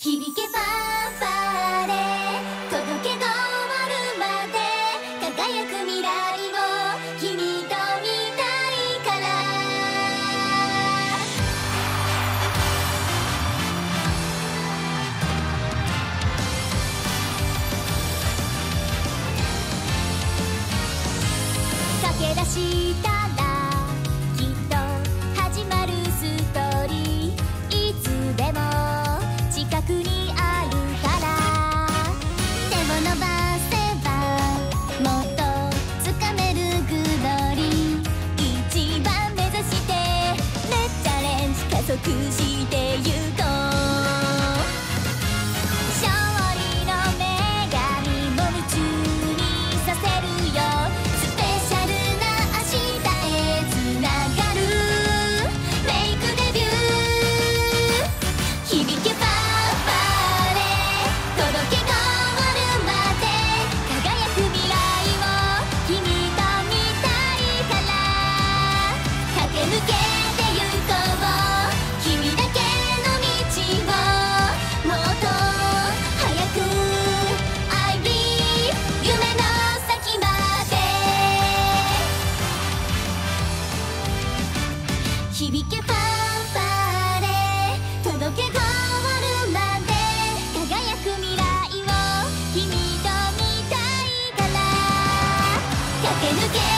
響けファンファーレ届け灯るまで輝く未来を君と見たいから。駆け出したくじ響けファンファーレ。届けゴールまで輝く未来を君と見たいから。駆け抜け